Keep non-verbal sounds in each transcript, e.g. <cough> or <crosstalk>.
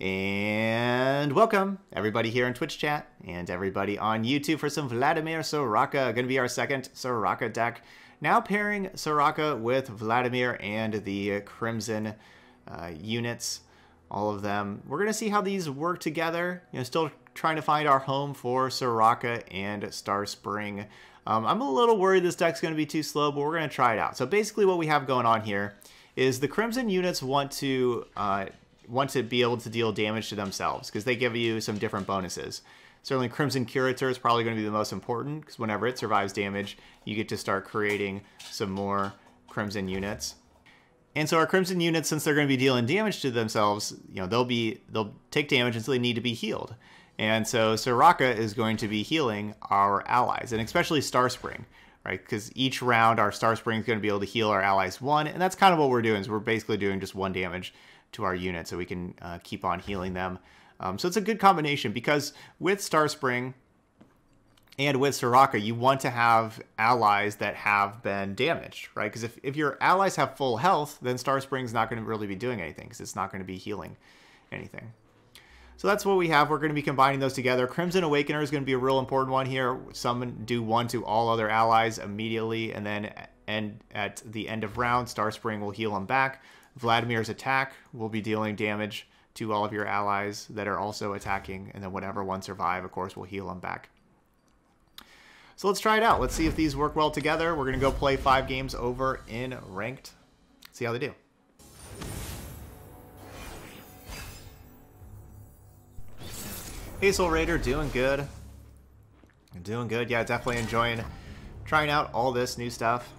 And welcome, everybody here in Twitch chat and everybody on YouTube for some Vladimir Soraka. Going to be our second Soraka deck. Now pairing Soraka with Vladimir and the Crimson uh, units, all of them. We're going to see how these work together. You know, still trying to find our home for Soraka and Star Spring. Um, I'm a little worried this deck's going to be too slow, but we're going to try it out. So basically what we have going on here is the Crimson units want to uh, want to be able to deal damage to themselves because they give you some different bonuses. Certainly Crimson Curator is probably going to be the most important because whenever it survives damage, you get to start creating some more Crimson units. And so our Crimson units, since they're going to be dealing damage to themselves, you know, they'll be they'll take damage until they need to be healed. And so Soraka is going to be healing our allies, and especially Starspring, right? Because each round our Starspring is going to be able to heal our allies one, and that's kind of what we're doing. Is we're basically doing just one damage to our unit so we can uh, keep on healing them. Um, so it's a good combination because with Starspring and with Soraka, you want to have allies that have been damaged, right? Because if, if your allies have full health, then Star Starspring's not going to really be doing anything because it's not going to be healing anything. So that's what we have. We're going to be combining those together. Crimson Awakener is going to be a real important one here. Summon, do one to all other allies immediately, and then and at the end of round, Starspring will heal them back. Vladimir's attack will be dealing damage to all of your allies that are also attacking, and then whatever one survive, of course, will heal them back. So let's try it out. Let's see if these work well together. We're going to go play five games over in ranked. See how they do. Hazel Raider doing good. Doing good. Yeah, definitely enjoying trying out all this new stuff.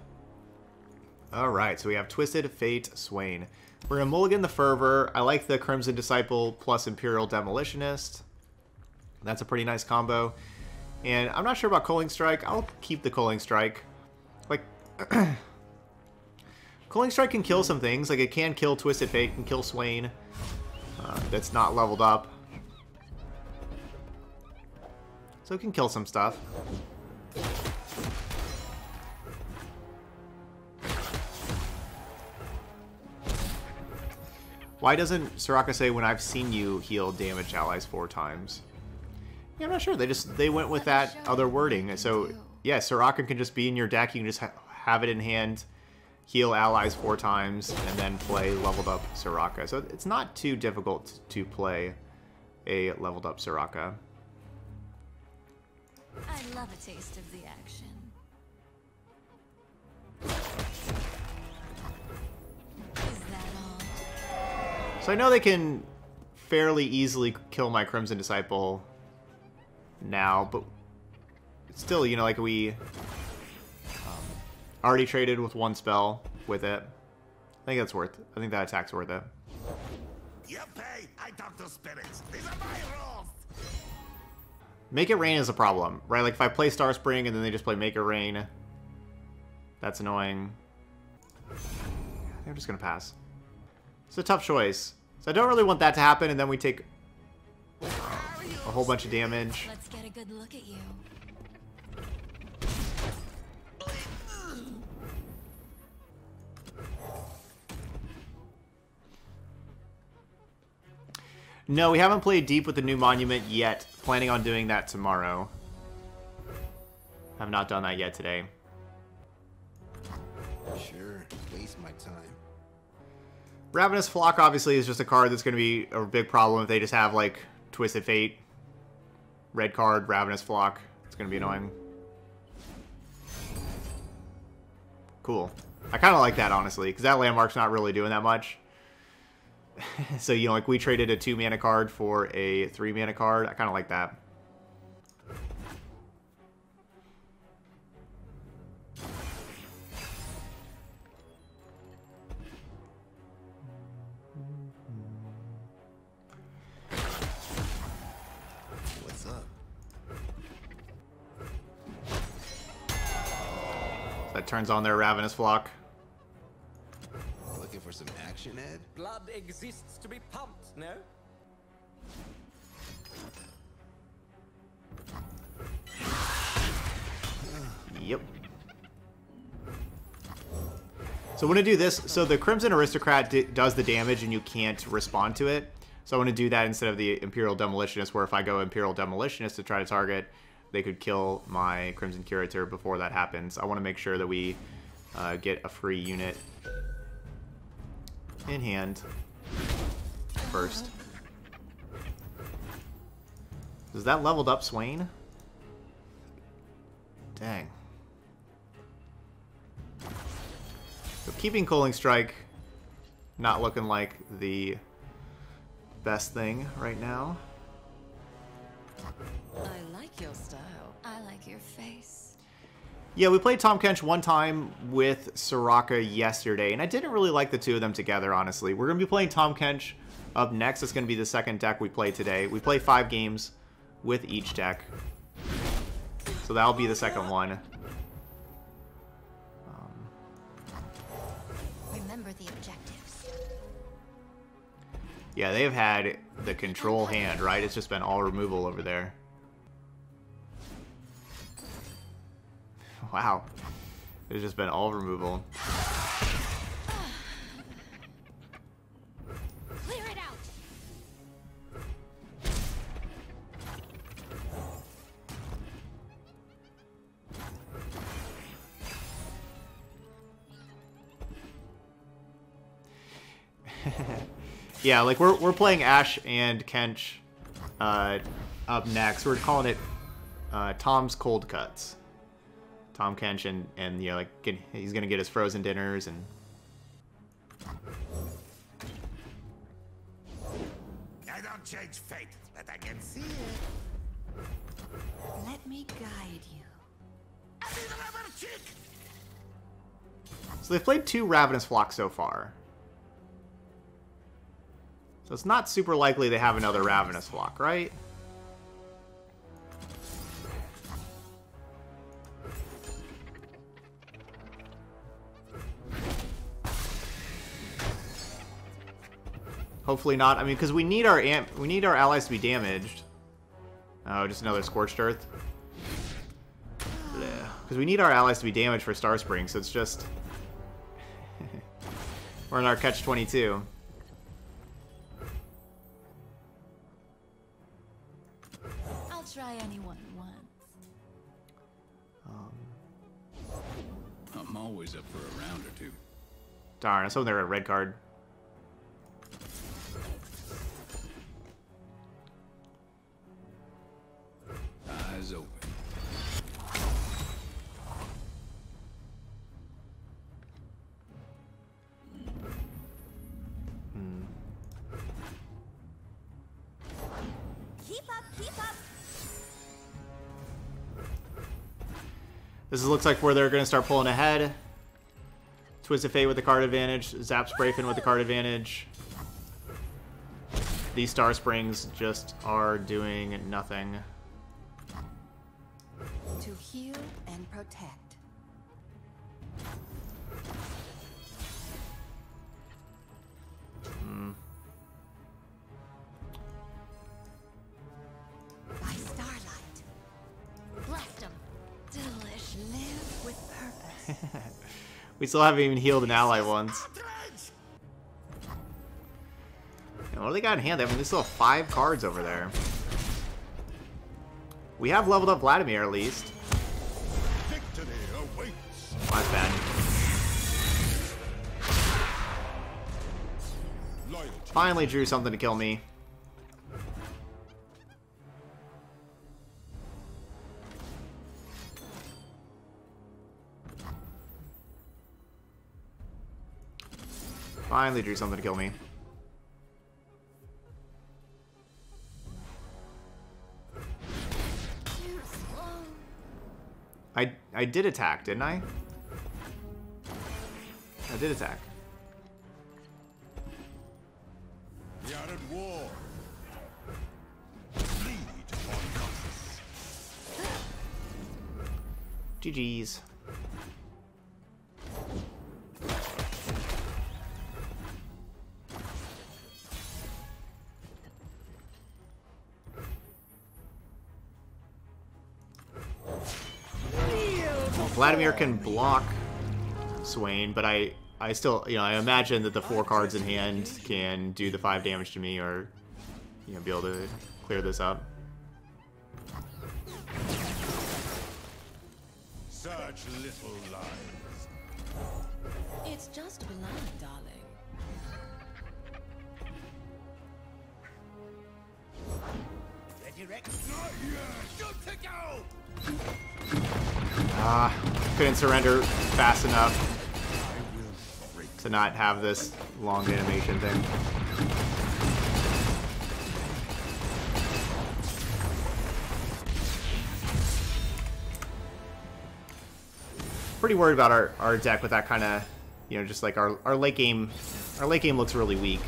Alright, so we have Twisted Fate Swain. We're going to mulligan the Fervor. I like the Crimson Disciple plus Imperial Demolitionist. That's a pretty nice combo. And I'm not sure about Culling Strike. I'll keep the Culling Strike. Like, <clears throat> Culling Strike can kill some things. Like, it can kill Twisted Fate, can kill Swain. Uh, that's not leveled up. So it can kill some stuff. Why doesn't Soraka say when I've seen you heal damaged allies four times? Yeah, I'm not sure. They just they went with that other wording. So yeah, Soraka can just be in your deck. You can just ha have it in hand, heal allies four times, and then play leveled up Soraka. So it's not too difficult to play a leveled up Soraka. I love a taste of the action. So I know they can fairly easily kill my Crimson Disciple now, but still, you know, like we um, already traded with one spell with it. I think that's worth. I think that attack's worth it. You pay. I talk to spirits. These are my rules. Make it rain is a problem, right? Like if I play Star Spring and then they just play Make it rain, that's annoying. I'm just gonna pass. It's a tough choice. So I don't really want that to happen, and then we take a whole bunch of damage. Let's get a good look at you. No, we haven't played deep with the new monument yet. Planning on doing that tomorrow. Have not done that yet today. Sure, waste my time. Ravenous Flock obviously is just a card that's going to be a big problem if they just have like Twisted Fate, red card, Ravenous Flock. It's going to be annoying. Cool. I kind of like that honestly because that landmark's not really doing that much. <laughs> so you know, like we traded a two mana card for a three mana card. I kind of like that. On their Ravenous Flock. Looking for some action, Ed? Blood exists to be pumped, no? Yep. So when I do this, so the Crimson Aristocrat does the damage and you can't respond to it. So I want to do that instead of the Imperial Demolitionist, where if I go Imperial Demolitionist to try to target, they could kill my Crimson Curator before that happens. I want to make sure that we uh, get a free unit in hand first. Is that leveled up Swain? Dang. So keeping Culling Strike not looking like the best thing right now. I like your style. I like your face. Yeah, we played Tahm Kench one time with Soraka yesterday, and I didn't really like the two of them together, honestly. We're going to be playing Tahm Kench up next. It's going to be the second deck we play today. We play five games with each deck. So that'll be the second one. Um, Remember the objectives. Yeah, they've had the control hand, right? It's just been all removal over there. Wow. It's just been all removal. Clear it out. <laughs> Yeah, like we're we're playing Ashe and Kench uh, up next. We're calling it uh, Tom's Cold Cuts. Tahm Kench and and you know like get, he's gonna get his frozen dinners and I don't change fate, but I can see it. Let me guide you. I need a rubber chick! so they've played two Ravenous Flocks so far. So it's not super likely they have another Ravenous Flock, right? Hopefully not. I mean, because we need our amp we need our allies to be damaged. Oh, just another Scorched Earth. Because we need our allies to be damaged for Star Spring, so it's just... <laughs> We're in our Catch-22. I'll try anyone once. Um. I'm always up for a round or two. Darn, I saw there a red card. Eyes open. Keep up, keep up. This looks like where they're going to start pulling ahead. Twisted Fate with the card advantage. Zap Sprayfin with the card advantage. These Star Springs just are doing nothing. To heal and protect. Hmm. By starlight. Blast them. Delish. Live with purpose. <laughs> We still haven't even healed an ally once. And what do they got in hand? I mean, they still have five cards over there. We have leveled up Vladimir at least. That's bad. Finally drew something to kill me. Finally drew something to kill me. I did attack, didn't I? I did attack. We are at war. Lead. GG's. Vladimir can block Swain, but I I still, you know, I imagine that the four cards in hand can do the five damage to me or you know, be able to clear this up. Such little lives. It's just blood, darling. Ready, Rex? Not yet. Good to go. Ah, couldn't surrender fast enough to not have this long animation thing. Pretty worried about our, our deck with that kind of, you know, just like our, our late game, our late game looks really weak.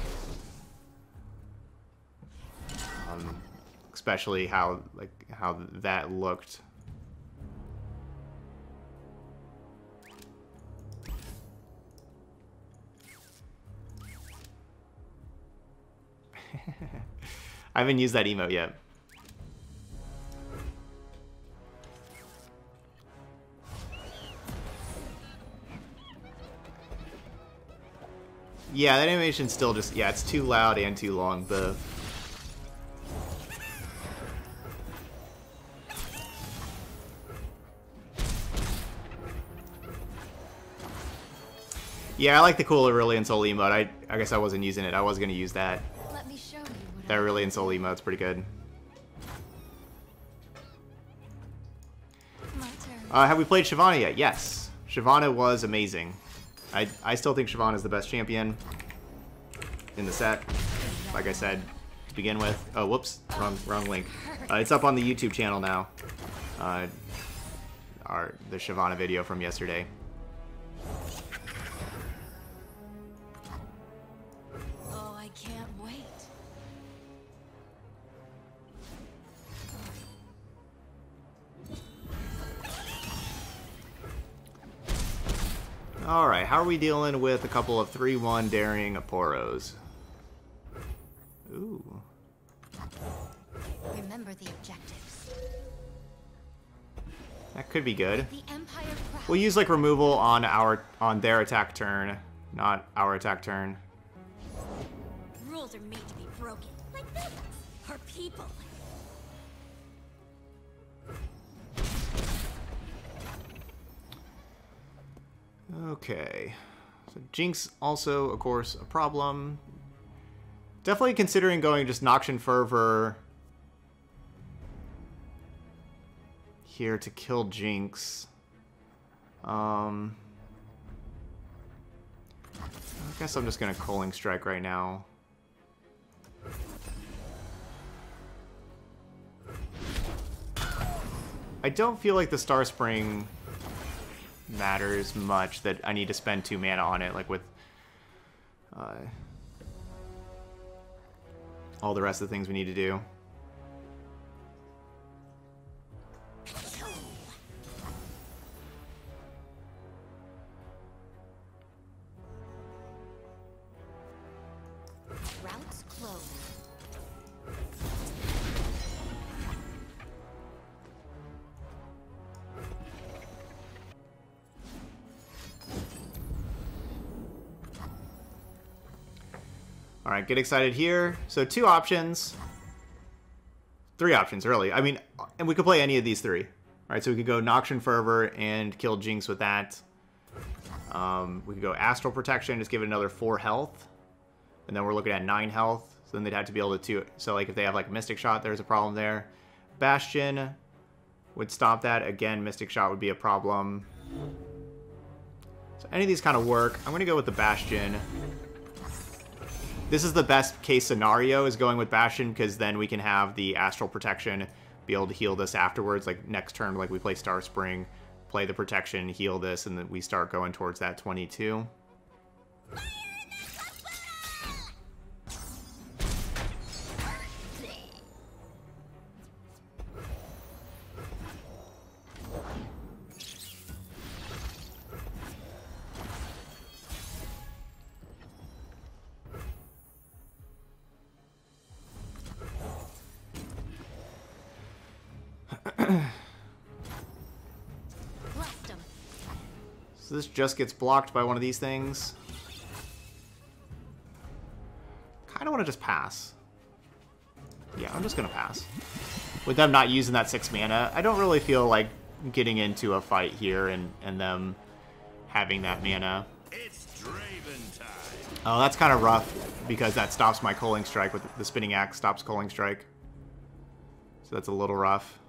Um, especially how, like, how that looked. I haven't used that emote yet. Yeah, that animation's still just yeah, it's too loud and too long. The Yeah, I like the cool Aurelion Sol emote. I I guess I wasn't using it. I was gonna use that. Let me show you what That I Aurelion Sol emote's pretty good. Uh, have we played Shyvana yet? Yes. Shyvana was amazing. I, I still think Shyvana is the best champion in the set. Like I said to begin with. Oh, whoops. Wrong, wrong link. Uh, it's up on the YouTube channel now. Uh, our The Shyvana video from yesterday. Are we dealing with a couple of 3-1 daring Aporos? Ooh. Remember the objectives. That could be good. The Empire Craft. We'll use like removal on our on their attack turn, not our attack turn. Rules are made to be broken. Like this. Our people. Okay. So Jinx also, of course, a problem. Definitely considering going just Noxian Fervor here to kill Jinx. Um, I guess I'm just gonna Culling Strike right now. I don't feel like the Star Spring matters much that I need to spend two mana on it, like with uh, all the rest of the things we need to do. Right, get excited here. So two options, three options really. I mean, and we could play any of these three. All right, so we could go Noxian Fervor and kill Jinx with that. Um, we could go Astral Protection, just give it another four health, and then we're looking at nine health. So then they'd have to be able to two. So like if they have like Mystic Shot, there's a problem there. Bastion would stop that. Again, Mystic Shot would be a problem. So any of these kind of work. I'm gonna go with the Bastion. This is the best case scenario is going with Bastion because then we can have the Astral Protection be able to heal this afterwards. Like next turn, like we play Star Spring, play the Protection, heal this, and then we start going towards that 22. This just gets blocked by one of these things. Kind of want to just pass. Yeah, I'm just gonna pass. With them not using that six mana, I don't really feel like getting into a fight here and, and them having that mana. It's Draven time. Oh, that's kind of rough because that stops my Culling Strike with the spinning axe stops Culling Strike. So that's a little rough.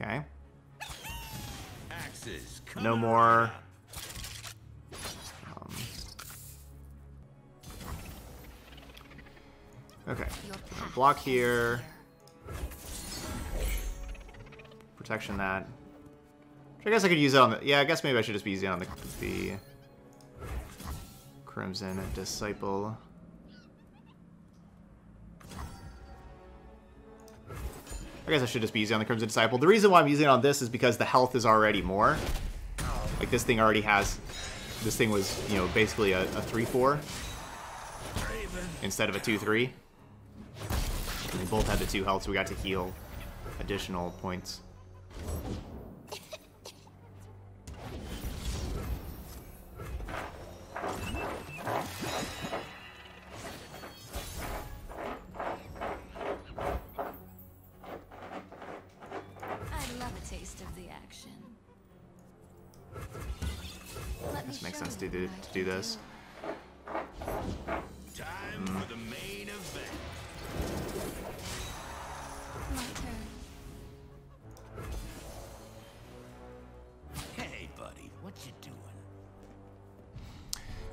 Okay. Axes. No more. Um, okay. Block here. Protection that. Which I guess I could use it on the. Yeah, I guess maybe I should just be using it on the the Crimson Disciple. I guess I should just be using on the Crimson Disciple. The reason why I'm using it on this is because the health is already more. Like this thing already has. This thing was, you know, basically a, a 3-4 instead of a 2-3. And they both had the two health, so we got to heal additional points.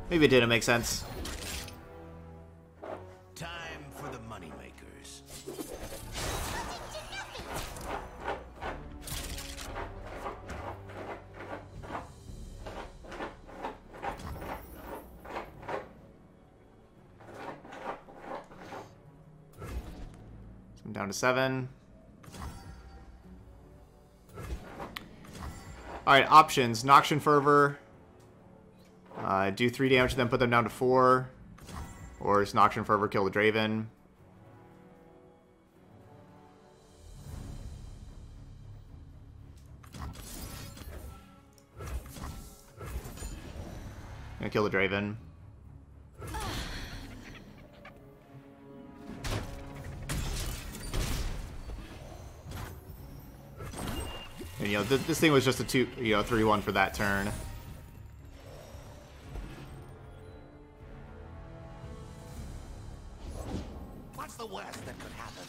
Maybe it didn't make sense. Time for the moneymakers. So I'm down to seven. Alright, options. Noxian Fervor. Uh, do three damage to them, put them down to four. Or is Noxian Fervor kill the Draven? Gonna kill the Draven. And, you know, th this thing was just a two, you know, three one for that turn. The worst that could happen?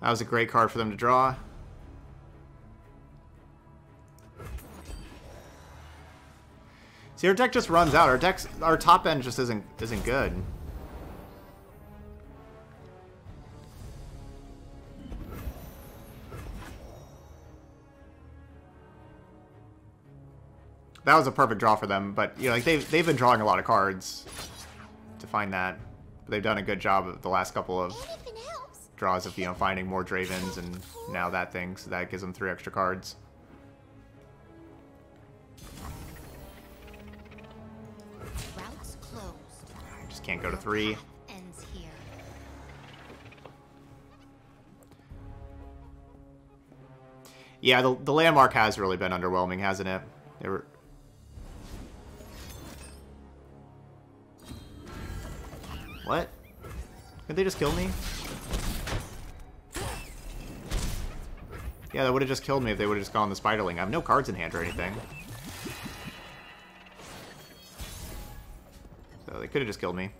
That was a great card for them to draw. See, our deck just runs out. Our decks, our top end just isn't isn't good. That was a perfect draw for them, but you know, like they've they've been drawing a lot of cards to find that. But They've done a good job of the last couple of draws of you know finding more Dravens and now that thing, so that gives them three extra cards. I just can't go to three. path Ends here. Yeah, the, the landmark has really been underwhelming, hasn't it? They What? Could they just kill me? Yeah, that would have just killed me if they would have just gone the Spiderling. I have no cards in hand or anything. So they could have just killed me.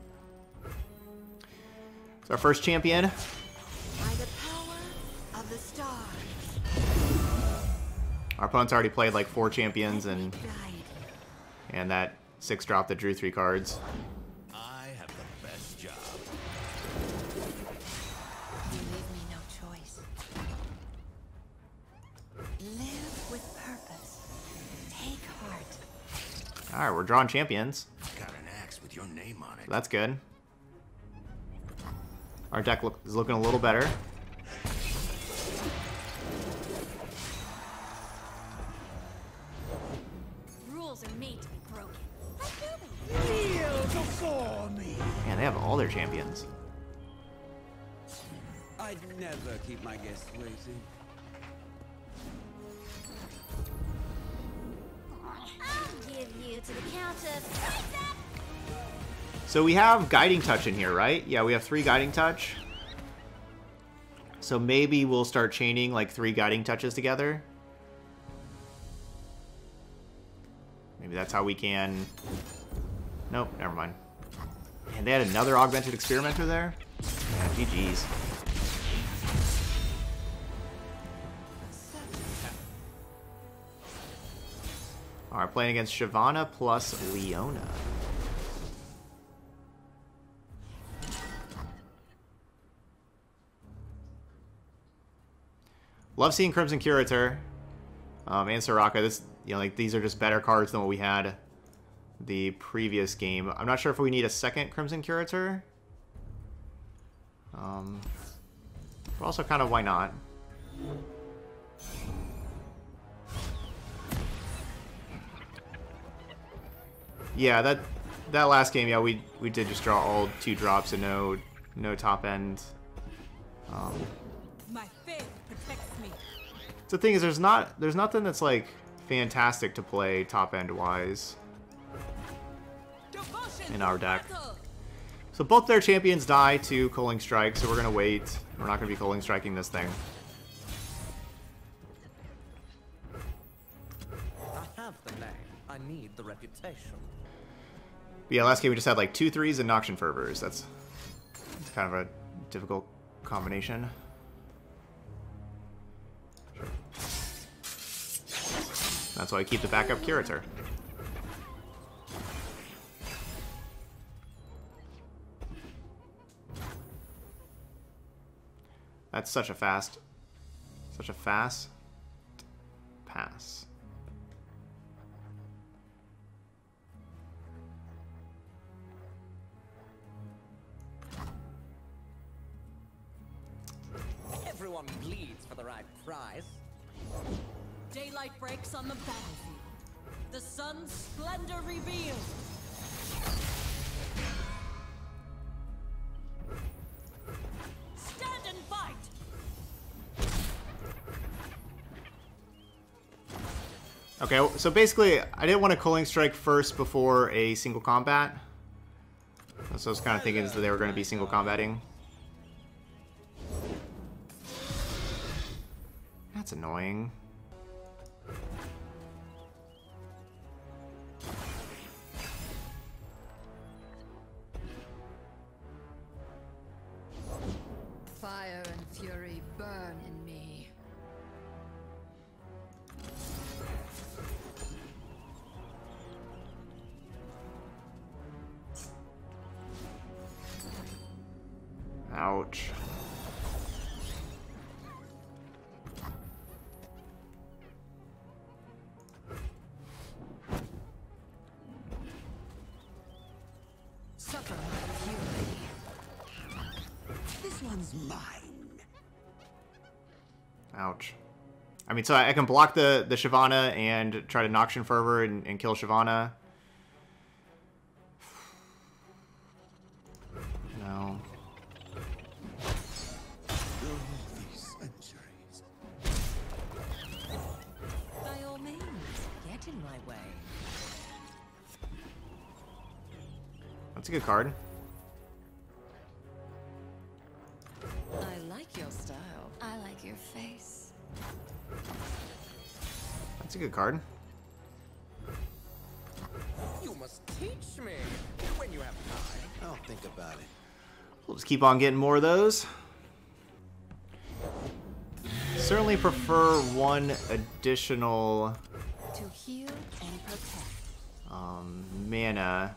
It's our first champion. By the power of the stars, Our opponent's already played like four champions and and that six drop that drew three cards. Alright, we're drawing champions. Got an axe with your name on it. That's good. Our deck look is looking a little better. Rules are made to be broken. Man, they have all their champions. I'd never keep my guests waiting. So we have Guiding Touch in here, right? Yeah, we have three Guiding Touch. So maybe we'll start chaining like three Guiding Touches together. Maybe that's how we can... Nope, never mind. And they had another Augmented Experimenter there? Yeah, GG's. Alright, playing against Shyvana plus Leona. Love seeing Crimson Curator um, and Soraka. This, you know, like these are just better cards than what we had the previous game. I'm not sure if we need a second Crimson Curator. Um, but also kind of why not? Yeah, that that last game, yeah, we we did just draw all two drops and no no top end. Um, My faith protects me. the thing is, there's not there's nothing that's like fantastic to play top end wise in our deck. So both their champions die to Culling Strike, so we're gonna wait. We're not gonna be Culling Striking this thing. But yeah, last game we just had like two threes and Noxian Fervors. That's, that's kind of a difficult combination. That's why I keep the backup Curator. That's such a fast, such a fast pass. Everyone bleeds for the right prize. Daylight breaks on the battlefield. The sun's splendor revealed. Stand and fight. Okay, so basically, I didn't want a Culling Strike first before a single combat. So I was kind of thinking that they were going to be single combating. Annoying. Fire and fury burn in me. Ouch. I mean, so I I can block the, the Shyvana and try to Noxian Fervor and, and kill Shyvana. No. By all means, get in my way. That's a good card. Keep on getting more of those. Certainly prefer one additional To heal and protect. um, mana.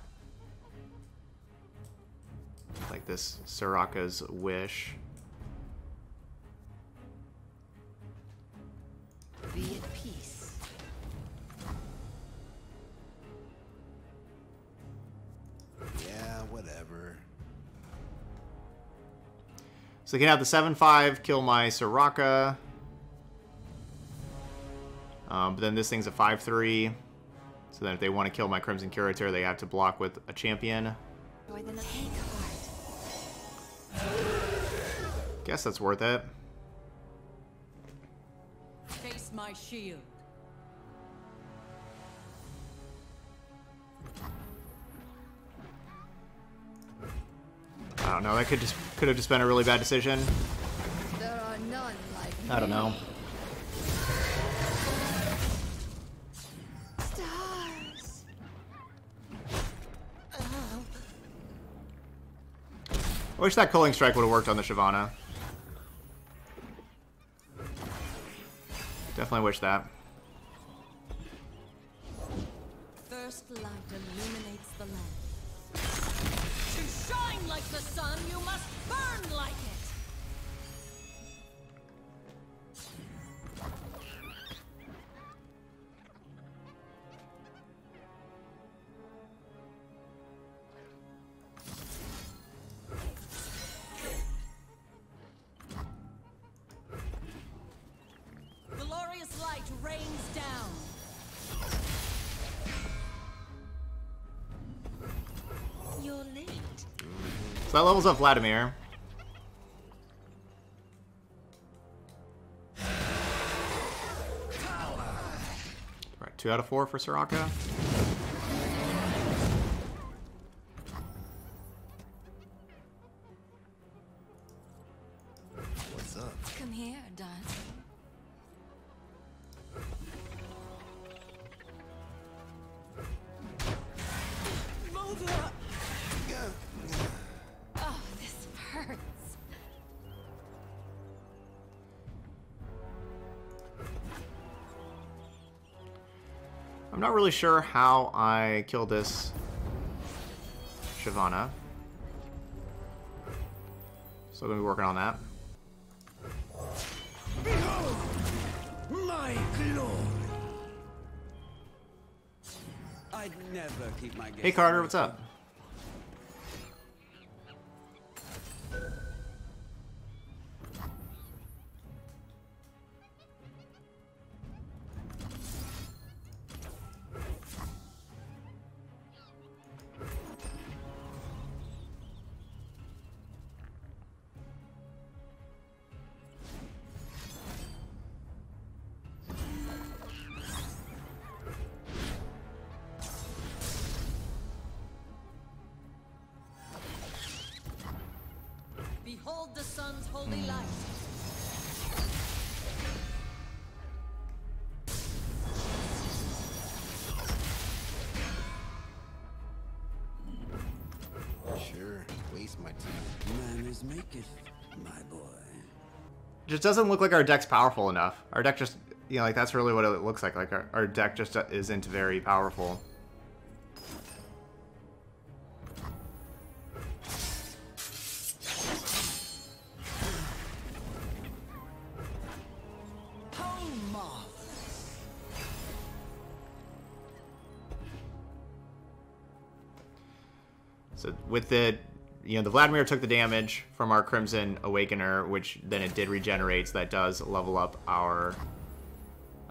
Like this Soraka's Wish. Be at peace. Yeah, whatever. So they can have the 7-5 kill my Soraka. Um, but then this thing's a 5-3. So then if they want to kill my Crimson Curator, they have to block with a champion. Guess that's worth it. Face my shield. I don't know. That could just could have just been a really bad decision. There are none like I don't know. stars. I wish that Culling Strike would have worked on the Shyvana. Definitely wish that. The sun, you must that levels up Vladimir. Right, two out of four for Soraka. What's up? Come here, Don. I'm not really sure how I kill this Shyvana. Still gonna be working on that. My glory. I'd never keep my. Hey Carter, what's up? Behold the sun's holy light. Sure. Waste my time. Manners make it, my boy. just doesn't look like our deck's powerful enough. Our deck just, you know, like that's really what it looks like. Like our, our deck just isn't very powerful. With the, you know, the Vladimir took the damage from our Crimson Awakener, which then it did regenerate. So that does level up our,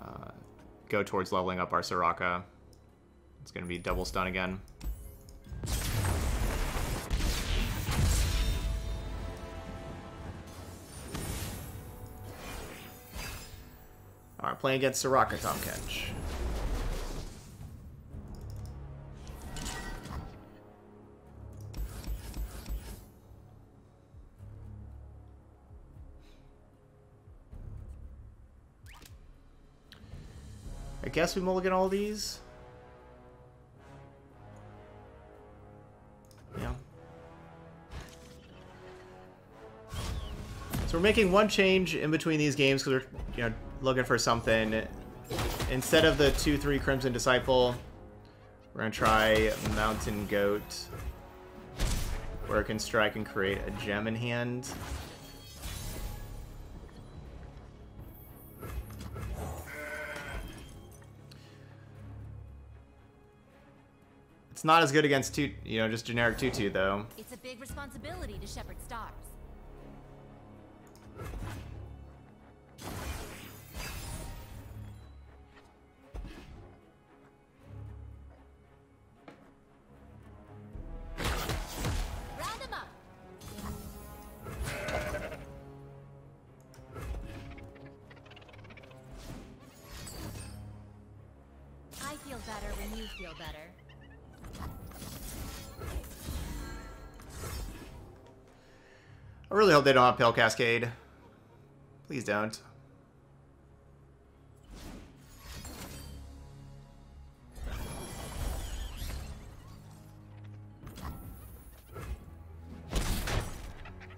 uh, go towards leveling up our Soraka. It's gonna be double stun again. All right, playing against Soraka Tom guess we mulligan all these. Yeah. So we're making one change in between these games because we're you know looking for something. Instead of the two three Crimson Disciple, we're gonna try Mountain Goat, where it can strike and create a gem in hand. It's not as good against two, you know, just generic tutu though. It's a big responsibility to shepherd stars. They don't have Pale Cascade. Please don't.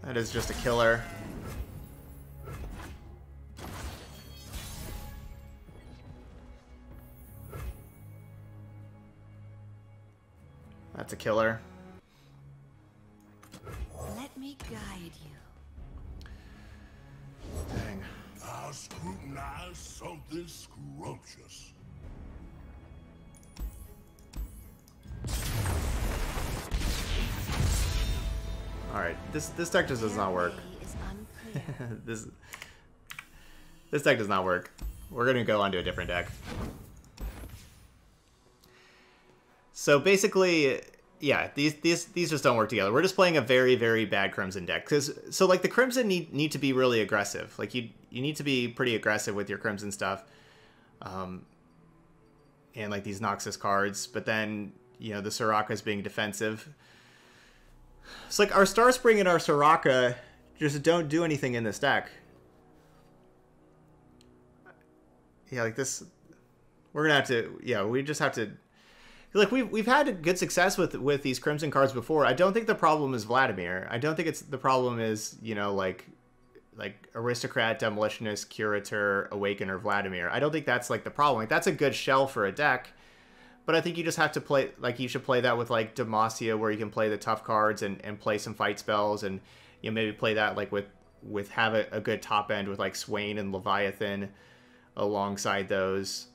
That is just a killer. That's a killer. Scrutinize something scrumptious. Alright, this this deck just does not work. Way is unclear. <laughs> this this deck does not work. We're gonna go on to a different deck. So basically, yeah, these these these just don't work together. We're just playing a very very bad Crimson deck because so like the Crimson need need to be really aggressive. Like you you need to be pretty aggressive with your Crimson stuff, um, and like these Noxus cards. But then you know the Soraka's being defensive. It's like our Star Spring and our Soraka just don't do anything in this deck. Yeah, like this, we're gonna have to. Yeah, we just have to. Like we've we've had good success with with these Crimson cards before. I don't think the problem is Vladimir. I don't think it's the problem is you know like like aristocrat, demolitionist, curator, awakener, Vladimir. I don't think that's like the problem. Like that's a good shell for a deck. But I think you just have to play like you should play that with like Demacia where you can play the tough cards and, and play some fight spells and you know maybe play that like with with have a, a good top end with like Swain and Leviathan alongside those.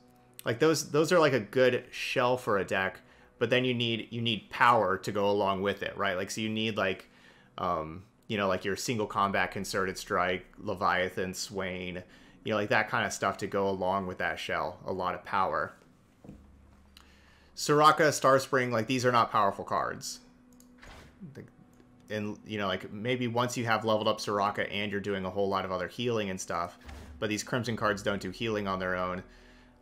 Like those those are like a good shell for a deck, but then you need you need power to go along with it, right? Like so you need like um you know like your single combat concerted strike, Leviathan, Swain, you know like that kind of stuff to go along with that shell. A lot of power. Soraka, Starspring, like these are not powerful cards. And you know, like maybe once you have leveled up Soraka and you're doing a whole lot of other healing and stuff, but these Crimson cards don't do healing on their own.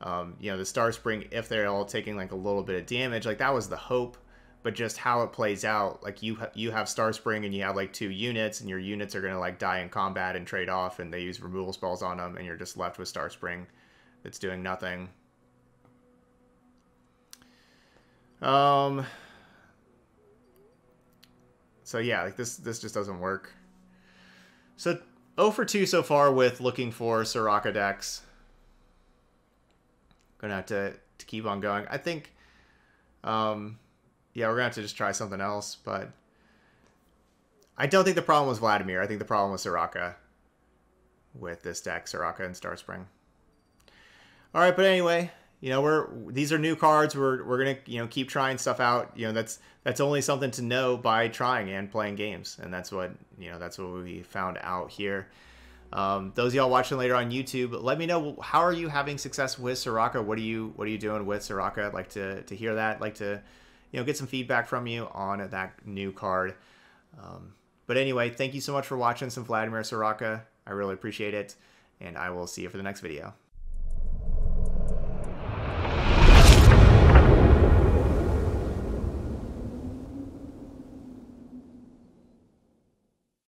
Um, you know, the Starspring, if they're all taking like a little bit of damage, like that was the hope, but just how it plays out, like you ha- you have Starspring and you have like two units, and your units are gonna like die in combat and trade off, and they use removal spells on them, and you're just left with Starspring that's doing nothing. Um. So yeah, like this this just doesn't work. So 0 for 2 so far with looking for Soraka decks. Gonna have to, to keep on going. I think um yeah, we're gonna have to just try something else, but I don't think the problem was Vladimir. I think the problem was Soraka with this deck, Soraka and Starspring. Alright, but anyway, you know we're these are new cards we're, we're gonna you know keep trying stuff out you know that's that's only something to know by trying and playing games and that's what you know that's what we found out here um, those of y'all watching later on youtube let me know how are you having success with soraka? What are you what are you doing with soraka? I'd like to to hear that. I'd like to you know get some feedback from you on that new card. Um, but anyway thank you so much for watching some vladimir soraka. I really appreciate it and i will see you for the next video